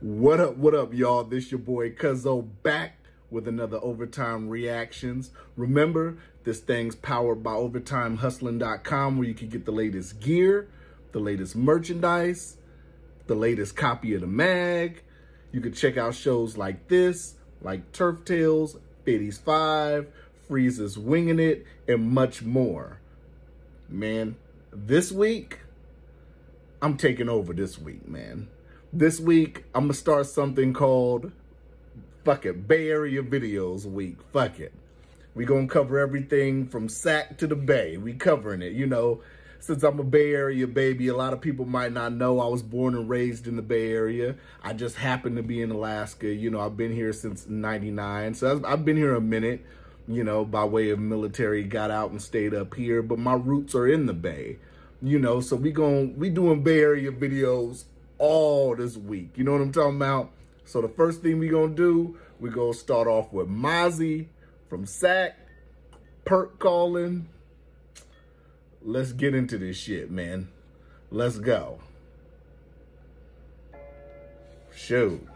What up, what up, y'all? This your boy Cuzzo back with another Overtime Reactions. Remember, this thing's powered by OvertimeHustling.com where you can get the latest gear, the latest merchandise, the latest copy of the mag. You can check out shows like this, like Turf Tales, Fitties 5, Freeze's Winging It, and much more. Man, this week, I'm taking over this week, man this week I'm gonna start something called fuck it Bay Area Videos Week. Fuck it. We gonna cover everything from Sac to the Bay. We covering it, you know. Since I'm a Bay Area baby, a lot of people might not know I was born and raised in the Bay Area. I just happened to be in Alaska. You know, I've been here since 99. So I've been here a minute, you know, by way of military, got out and stayed up here. But my roots are in the Bay, you know. So we going we doing Bay Area videos all this week. You know what I'm talking about? So the first thing we gonna do, we gonna start off with Mozzy from Sac, Perk calling. Let's get into this shit, man. Let's go. Shoot.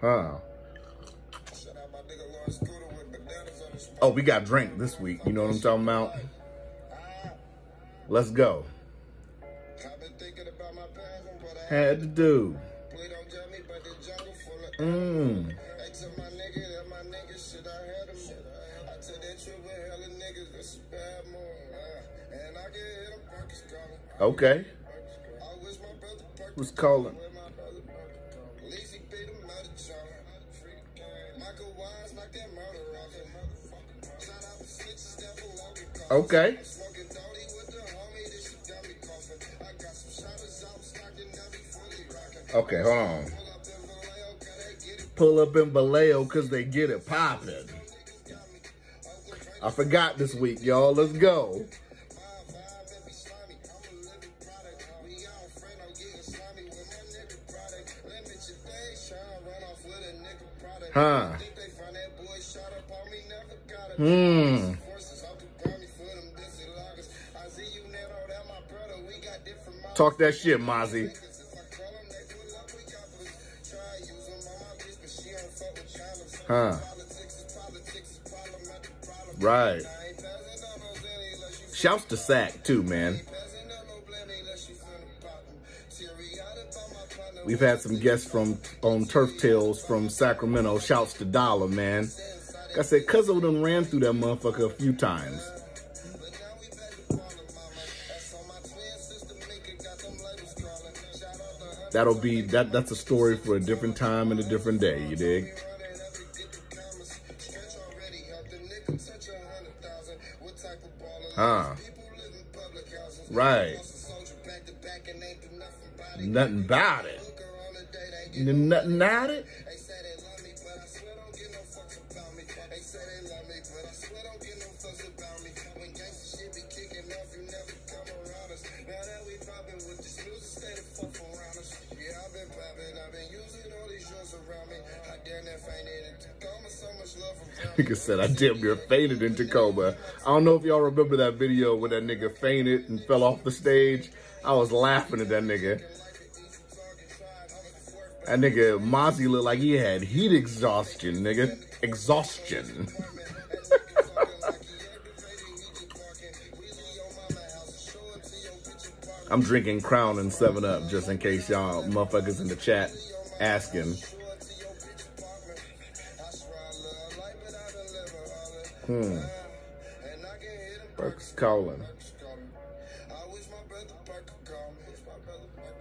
Huh. Oh, we got drink this week. You know what I'm talking about? Let's go had to do. Mmm. Okay. Who's calling? Okay. Okay, hold on. Pull up in Vallejo because they get it popping. I forgot this week, y'all. Let's go. Huh. Hmm. Talk that shit, Mozzy. Huh. Right. Shouts to Sac too, man. We've had some guests from on Turf Tales from Sacramento. Shouts to Dollar, man. Like I said, Cuzzo done ran through that motherfucker a few times. That'll be that that's a story for a different time and a different day, you dig? Huh. Right. Nothing about it. Nothing about it. Nigga said I damn near fainted in Tacoma. I don't know if y'all remember that video where that nigga fainted and fell off the stage. I was laughing at that nigga. That nigga Mozzy looked like he had heat exhaustion, nigga. Exhaustion. I'm drinking Crown and 7-Up just in case y'all motherfuckers in the chat asking. Hmm. Burke's calling.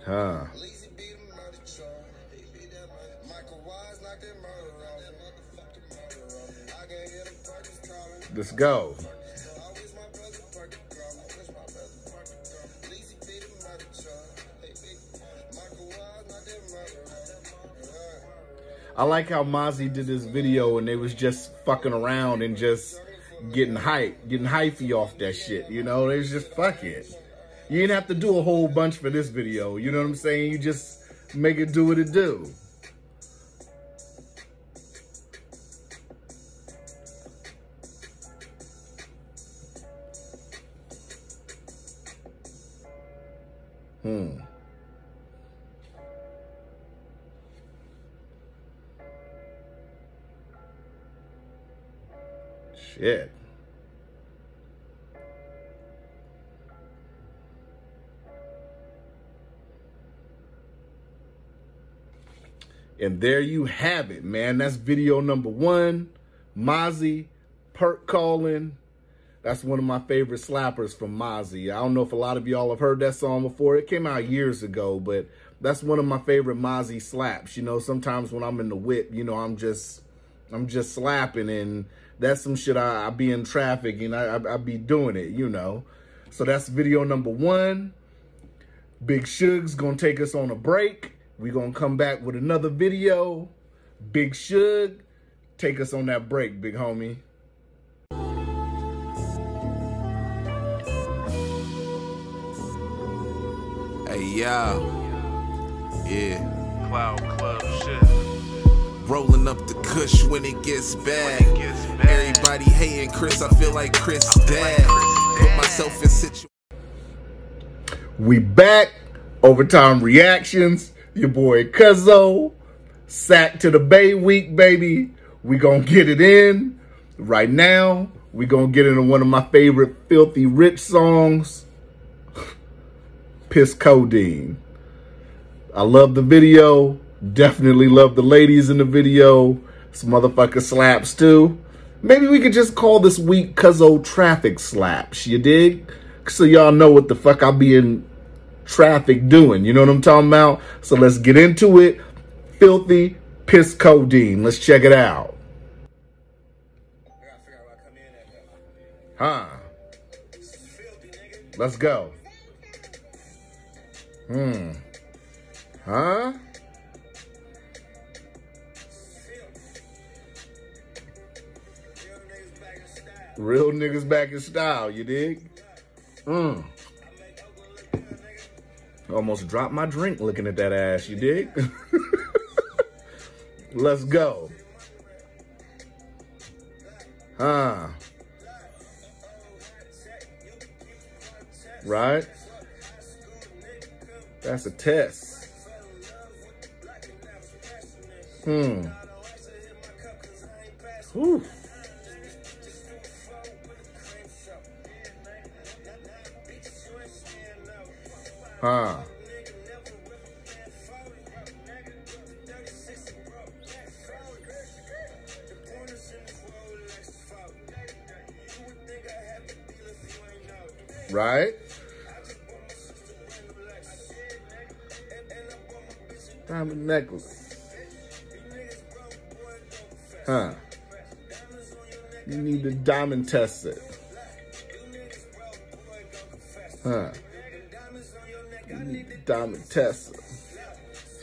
Huh. Let's go. I like how Mozzy did this video and they was just fucking around and just getting hype, getting hyphy off that shit. You know, was just fuck it. You didn't have to do a whole bunch for this video. You know what I'm saying? You just make it do what it do. Shit. And there you have it, man. That's video number one. Mozzy, Perk Calling. That's one of my favorite slappers from Mozzy. I don't know if a lot of y'all have heard that song before. It came out years ago, but that's one of my favorite Mozzy slaps. You know, sometimes when I'm in the whip, you know, I'm just I'm just slapping and that's some shit I, I be in traffic and I, I, I be doing it, you know. So that's video number one. Big Suge's gonna take us on a break. we gonna come back with another video. Big Suge, take us on that break, big homie. Hey, yo. Yeah. Cloud Club shit. Rolling up the kush when it gets bad. Everybody hating Chris, I feel like Chris dad. Put myself in situation. We back. Overtime reactions. Your boy Cuzzo. Sac to the Bay week, baby. We gonna get it in. Right now, we gonna get into one of my favorite Philthy Rich songs. Piss Codeine. I love the video. Definitely love the ladies in the video. Some motherfucker slaps too. Maybe we could just call this week Cuzzo Traffic Slaps. You dig? So y'all know what the fuck I be in traffic doing. You know what I'm talking about? So let's get into it. Philthy Piss Codeine. Let's check it out. Huh. Let's go. Hmm. Huh? Real niggas back in style, you dig? Mm. Almost dropped my drink looking at that ass, you dig? Let's go. Huh. Right? That's a test. Hmm. Whew. Huh. Right? Diamond necklace. Huh. You need to diamond test it. Huh. Diamond test it.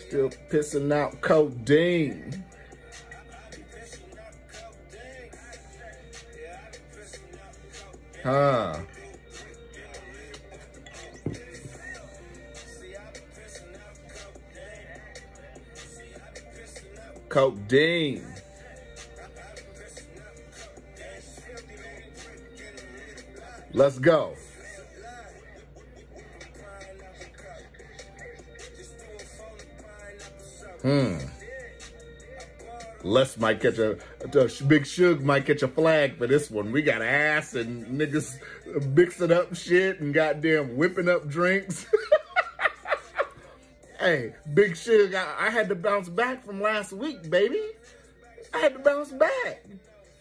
Still pissing out codeine. Huh. Codeine. Let's go. Hmm. Les might catch a, Big Suge might catch a flag for this one. We got ass and niggas mixing up shit and goddamn whipping up drinks. hey, Big Suge, I, I had to bounce back from last week, baby. I had to bounce back.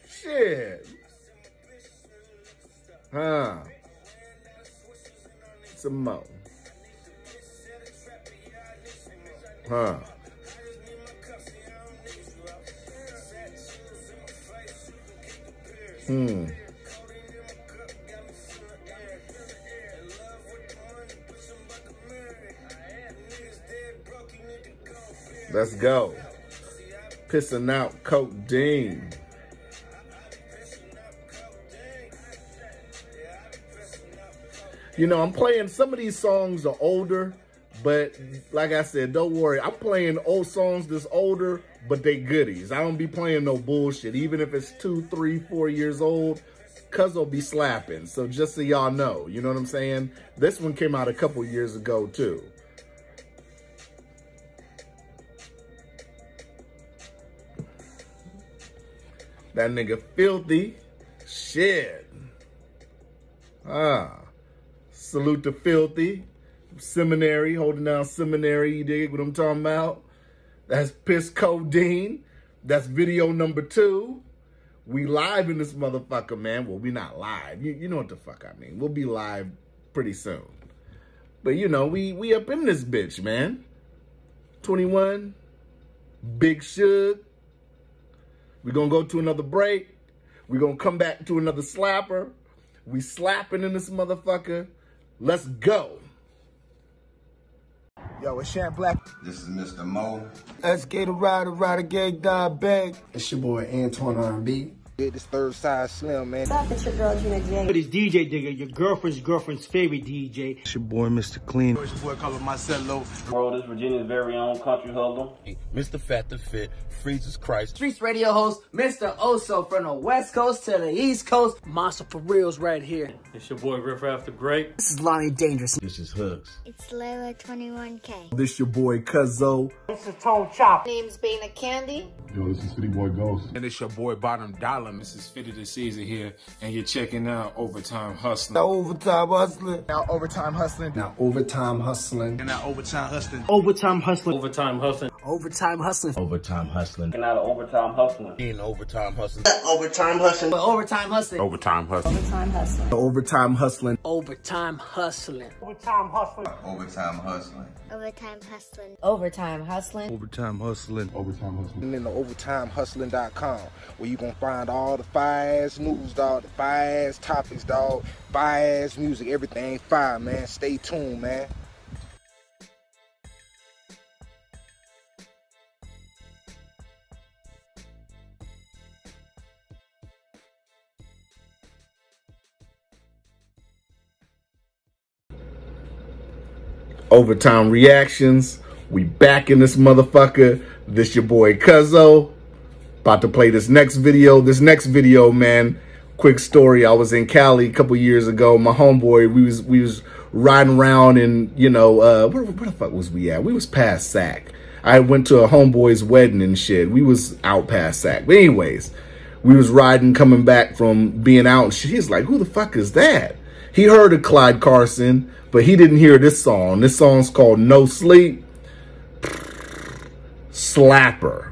Shit. Huh. Some more. Huh. Hmm. Let's go. Pissing out codeine. You know, I'm playing some of these songs are older, but like I said, don't worry. I'm playing old songs that's older, but they goodies. I don't be playing no bullshit. Even if it's two, three, four years old, cuz will be slapping. So just so y'all know, you know what I'm saying? This one came out a couple years ago too. That nigga filthy. Shit. Ah. Salute to Philthy. Seminary, holding down seminary, you dig what I'm talking about? That's Piss Codeine. That's video number two. We live in this motherfucker, man. Well, we not live. You, you know what the fuck I mean. We'll be live pretty soon. But you know, we we up in this bitch, man. 21, Big Suge. We're gonna go to another break. We're gonna come back to another slapper. We slapping in this motherfucker. Let's go. Yo, it's Shant Black. This is Mr. Mo. Let's get a ride, rider, rider, gang, dog, bag. It's your boy Antoine R&B. Yeah, this third side slim, man. Stop it, your girl Gina J. It is DJ Digger, your girlfriend's girlfriend's favorite DJ. It's your boy, Mr. Clean. It's your boy calling Marcelo. World is Virginia's very own country hoodlum. Mr. Fat the Fit, Freezes Christ. Streets radio host, Mr. Oso from the West Coast to the East Coast. Monster for reals right here. It's your boy Riff After Great. This is Lonnie Dangerous. This is Hugs. It's Layla 21K. This your boy Cuzzo. This is Tone Chop. Name's Bana Candy. Yo, this is City Boy Ghost. And it's your boy Bottom Dollar, Mrs. Fit of the Season here, and you're checking out Overtime Hustling. Now overtime hustling. Now overtime hustling. Now overtime hustling. And now overtime hustling. Overtime hustling. Overtime hustling. Overtime hustling. Overtime hustling. And out of overtime hustling. In overtime hustling. Overtime hustling. Overtime hustling. Overtime Hustling. Overtime hustling. Overtime hustling. Overtime hustling. Overtime hustling. Overtime hustling. Overtime hustling. Overtime hustling. Overtime hustling. Overtime hustling. And then the overtimehustling.com where you gonna find all the fire ass news, dog, the fire ass topics, dog, fire ass music, everything fire, man. Stay tuned, man. Overtime reactions. We back in this motherfucker. This your boy Cuzzo. About to play this next video. This next video, man. Quick story. I was in Cali a couple years ago. My homeboy, we was we was riding around and you know, uh where, where the fuck was we at? We was past Sac. I went to a homeboy's wedding and shit. We was out past Sac. But anyways, we was riding coming back from being out and shit. He's like, who the fuck is that? He heard of Clyde Carson, but he didn't hear this song. This song's called No Sleep. Slapper.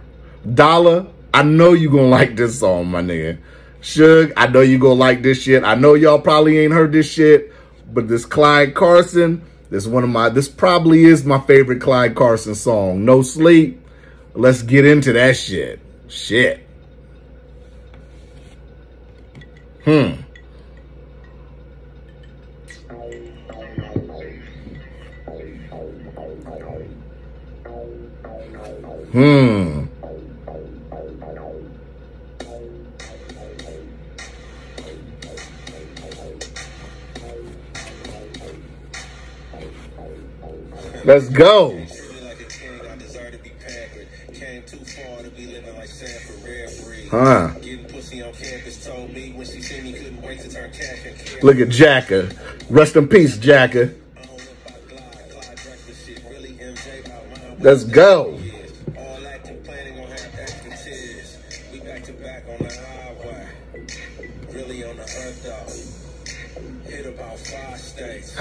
Dollar, I know you gonna like this song, my nigga. Suge, I know you gonna like this shit. I know y'all probably ain't heard this shit, but this Clyde Carson, this one of my, this probably is my favorite Clyde Carson song. No Sleep. Let's get into that shit. Shit. Hmm. Hmm. Let's go. Huh. Look at Jacka. Rest in peace, Jacka. Let's go.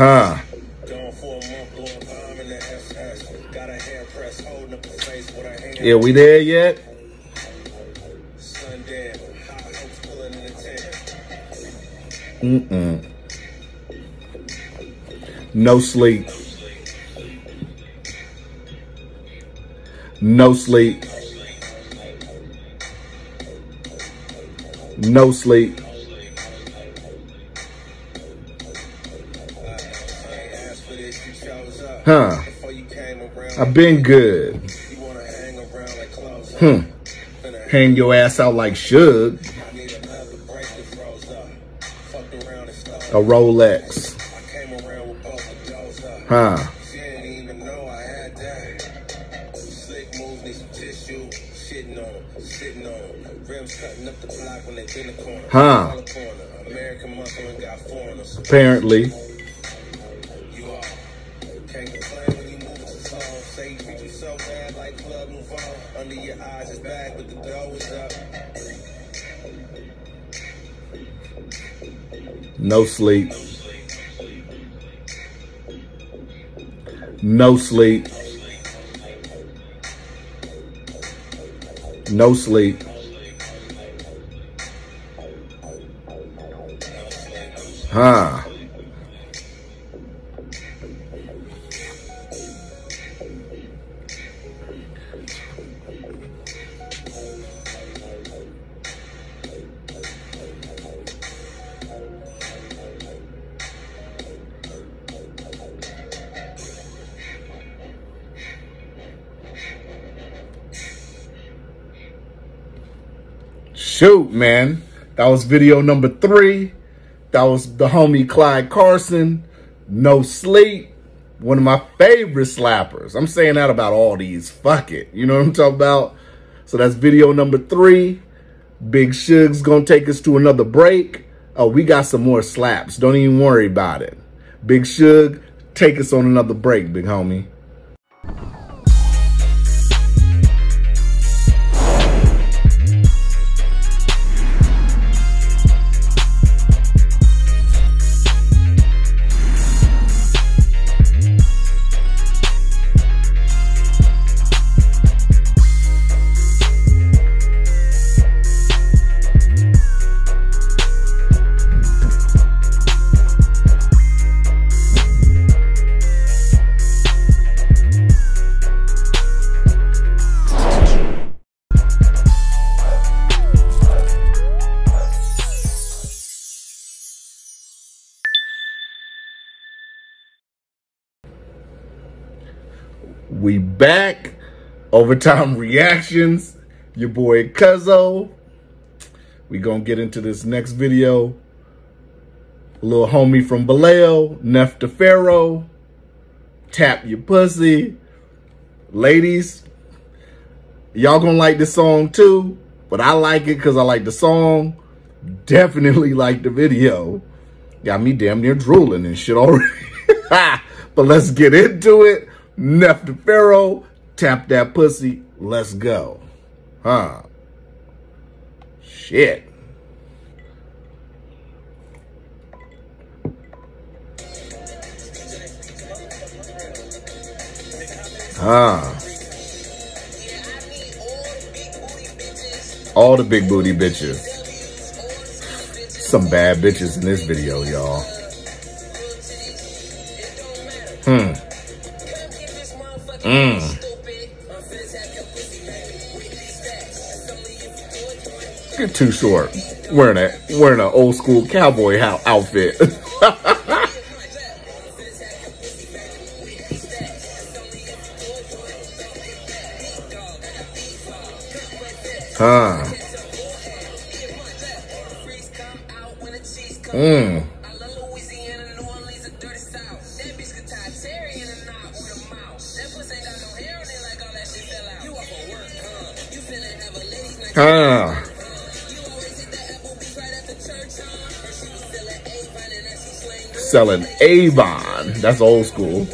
Huh. Yeah, we there yet? Mm-mm. No sleep. No sleep. No sleep. Huh. I've been good. Hmm. Hang your ass out like Suge. A Rolex. Huh. Huh. Apparently. No sleep. No sleep. No sleep. Huh. Video number three. That was the homie Clyde Carson. No sleep. One of my favorite slappers. I'm saying that about all these. Fuck it. You know what I'm talking about? So that's video number three. Big Suge's gonna take us to another break. Oh, we got some more slaps. Don't even worry about it. Big Suge, take us on another break, big homie. Back. Overtime reactions. Your boy Cuzzo. We gonna get into this next video. A little homie from Vallejo, Nef Pharaoh. Tap your pussy. Ladies, y'all gonna like this song too, but I like it because I like the song. Definitely like the video. Got me damn near drooling and shit already. but let's get into it. Nef the Pharaoh, tap that pussy, let's go. Huh. Shit. Huh. All the big booty bitches. Some bad bitches in this video, y'all. Hmm. Mm. Get too short. Wearing a wearing an old school cowboy outfit. huh. Mm. Ah. Selling Avon. That's old school.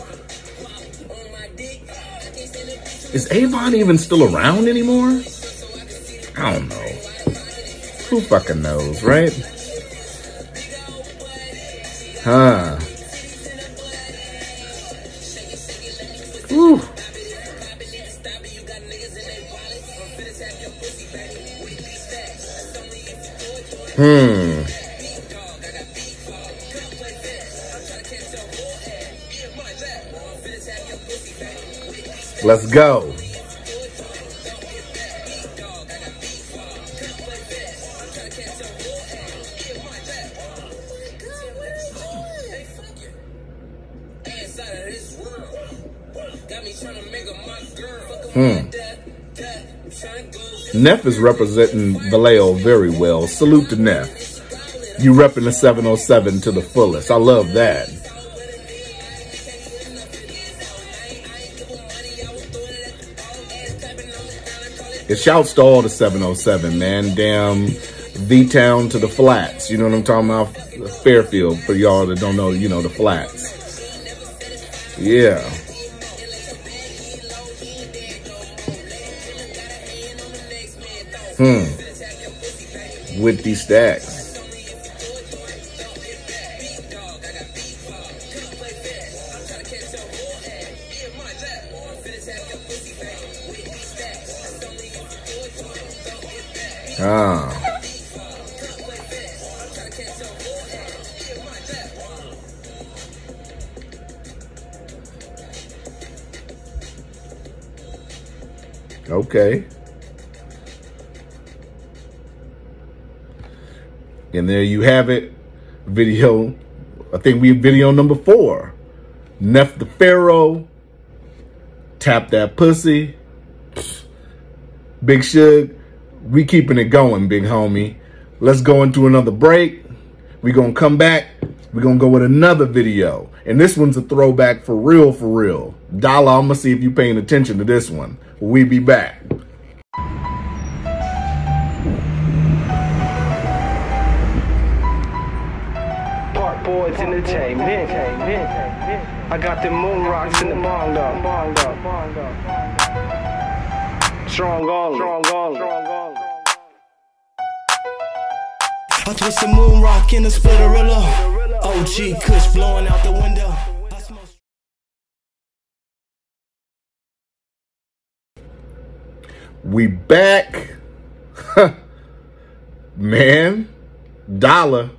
Is Avon even still around anymore? I don't know. Who fucking knows, right? Huh. Go. Hmm. Nef is representing Vallejo very well. Salute to Nef. You repping the 707 to the fullest. I love that. It shouts to all the 707, man. Damn V-Town to the flats. You know what I'm talking about? Fairfield, for y'all that don't know, you know, the flats. Yeah. Hmm. With these stacks. Okay. And there you have it. Video, I think we video number four. Nef the Pharaoh. Tap that pussy. Big Suge, we keeping it going, big homie. Let's go into another break. we going to come back. We're going to go with another video. And this one's a throwback for real, for real. Dollar, I'm going to see if you paying attention to this one. We be back. Park Boys Entertainment. I got the moon rocks in the bong up. Strong only. Strong only. I twist the moon rock in the splitterilla. OG Kush blowing out the window. We back. Man, dollar.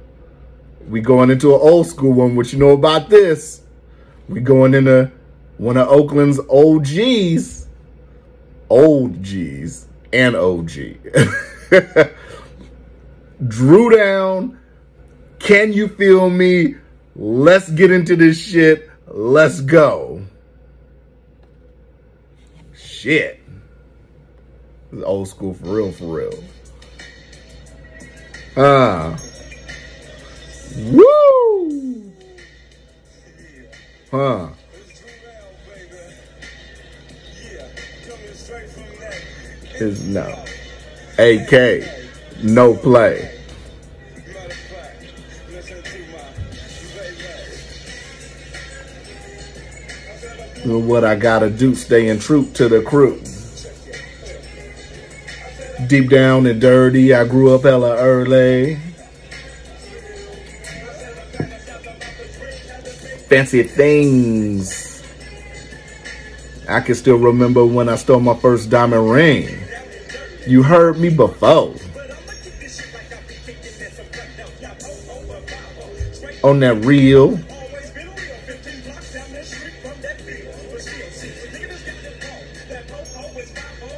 We going into an old school one. What you know about this? We going into one of Oakland's OGs. Old G's and OG. Dru Down. Can you feel me? Let's get into this shit. Let's go. Shit. Old school for real, for real. Ah. Woo! Huh. Is no. AK. No play. What I gotta do, staying true to the crew. Deep down and dirty, I grew up hella early. Fancy things. I can still remember when I stole my first diamond ring. You heard me before. On that real.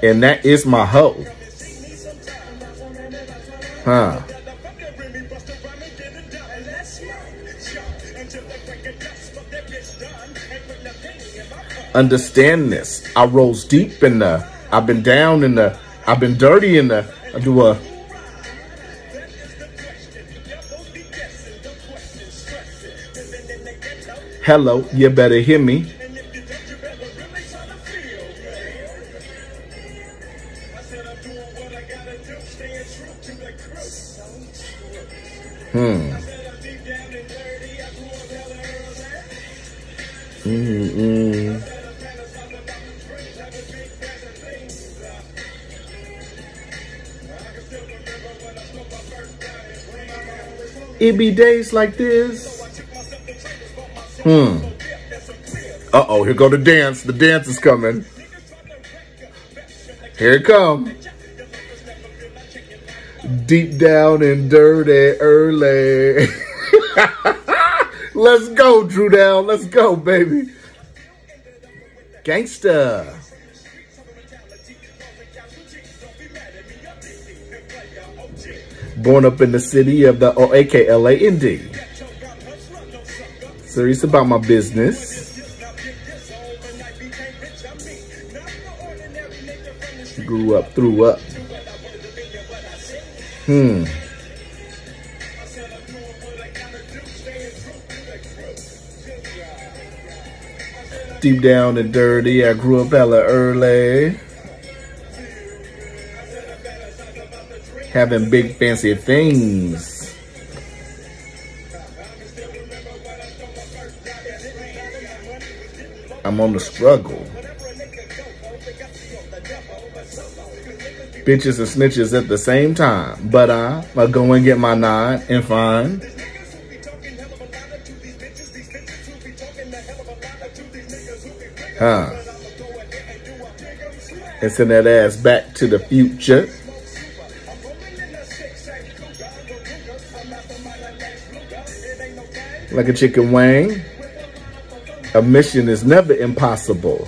And that is my hoe. Huh. Understand this. I rose deep in the, I've been down in the, I've been dirty in the, I do a, hello, you better hear me. Hmm. Mm -mm. It be days like this. Hmm. Uh-oh, here go the dance. The dance is coming. Here it come. Deep down and dirty early. Let's go, Dru Down. Let's go, baby. Gangsta. Born up in the city of the O-A-K-L-A-N-D. Serious about my business. Grew up, threw up. Hmm. Deep down and dirty, I grew up hella early. Having big fancy things. I'm on the struggle. bitches and snitches at the same time. But I, I go and get my nod and fine. Huh. And send that ass back to the future. Like a chicken wing. A mission is never impossible.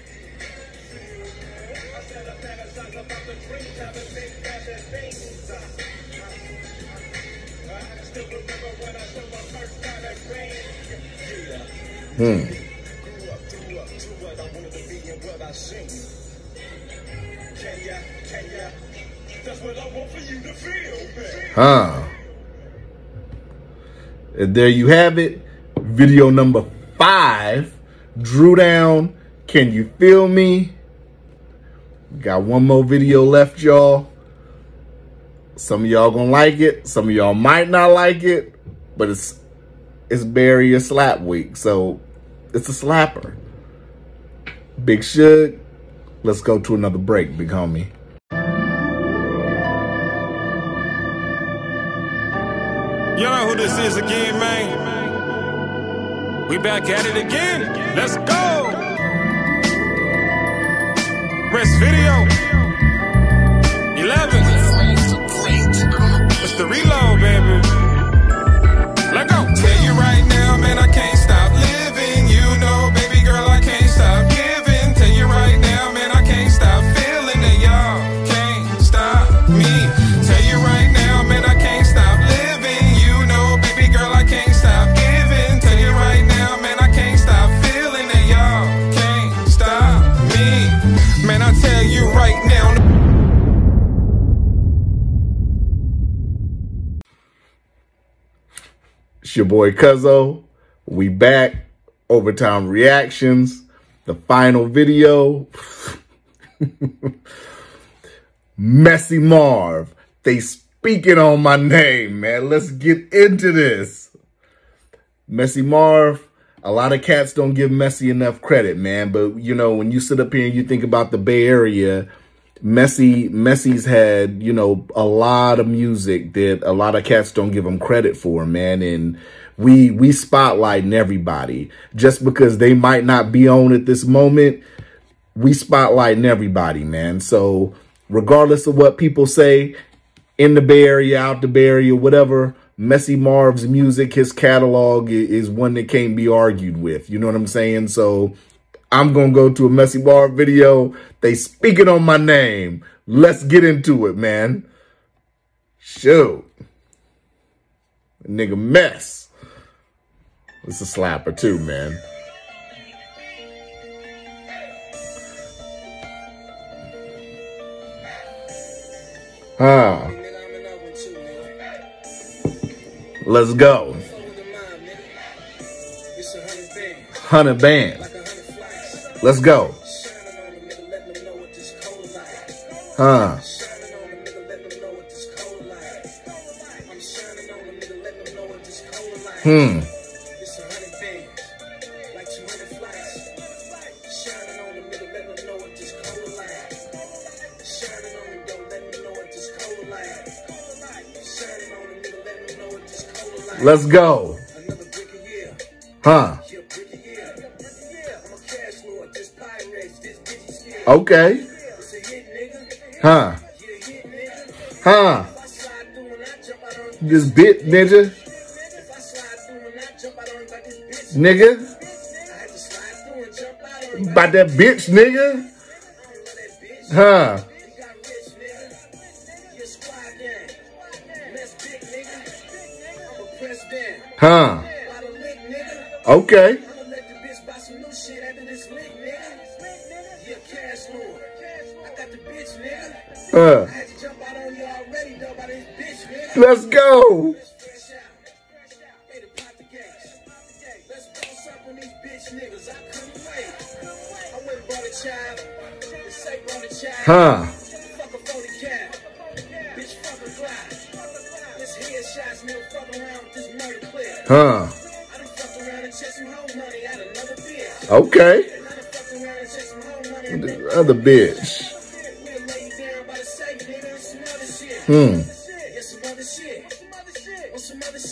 Hmm. Huh. And there you have it. Video number five. Dru Down. Can you feel me? Got one more video left, y'all. Some of y'all gonna like it. Some of y'all might not like it. But it's it's Bay Area slap week. So it's a slapper. Big Suge. Let's go to another break, big homie. You know who this is again, man? We back at it again. Let's go. Rest video. 11. It's the reload, It's your boy Cuzzo. We back. Overtime reactions. The final video. Messy Marv. They speaking on my name, man. Let's get into this. Messy Marv. A lot of cats don't give Messy enough credit, man. But, you know, when you sit up here and you think about the Bay Area, Messy, Messy's had, you know, a lot of music that a lot of cats don't give him credit for, man. And we, we spotlighting everybody just because they might not be on at this moment. We spotlighting everybody, man. So regardless of what people say in the Bay Area, out the Bay Area, whatever, Messy Marv's music, his catalog is one that can't be argued with. You know what I'm saying? So I'm going to go to a Messy Marv video. They speaking on my name. Let's get into it, man. Shoot. Nigga mess. It's a slapper too, man. Huh. Let's go. Hundred band. Let's go. Huh. Hmm. Let's go. Huh. Okay. Huh. Huh. This bit, ninja. Nigga. About that bitch, nigga. Huh. Huh. Okay. Uh. Let's go. Huh. Huh. Okay. The other bitch. Hmm.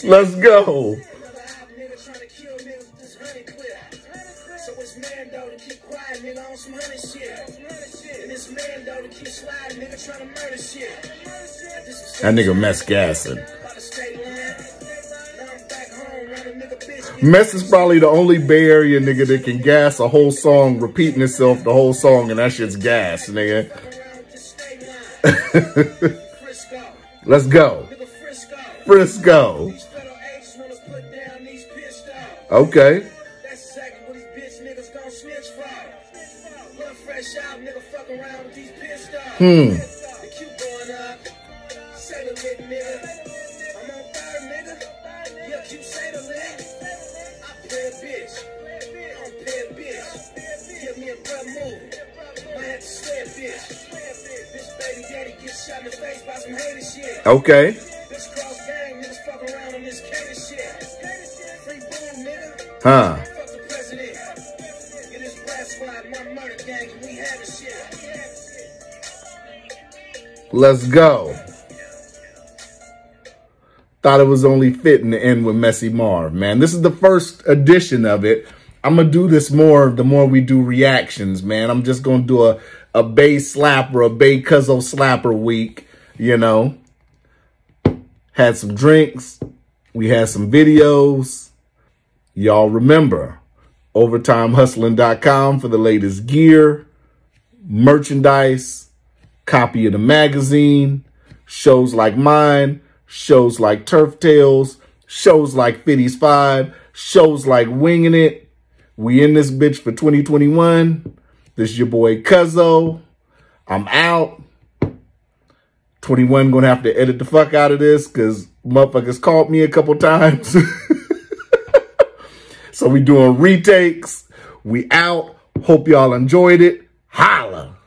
Let's go. That nigga mess gassing. Mess is probably the only Bay Area nigga that can gas a whole song, repeating itself the whole song, and that shit's gas, nigga. Let's go. Frisco. Okay. Hmm. Okay. Huh. Let's go. Thought it was only fitting to end with Messy Marv, man. This is the first edition of it. I'm going to do this more the more we do reactions, man. I'm just going to do a, a Bay Slapper, a Bay Cuzzo Slapper week, you know. Had some drinks. We had some videos. Y'all remember, overtimehustling.com for the latest gear, merchandise, copy of the magazine, shows like mine, shows like Turf Tales, shows like Fitty's 5, shows like Winging It. We in this bitch for 2021. This is your boy Cuzzo. I'm out. 21 gonna have to edit the fuck out of this because motherfuckers called me a couple times. so we doing retakes. We out. Hope y'all enjoyed it. Holla.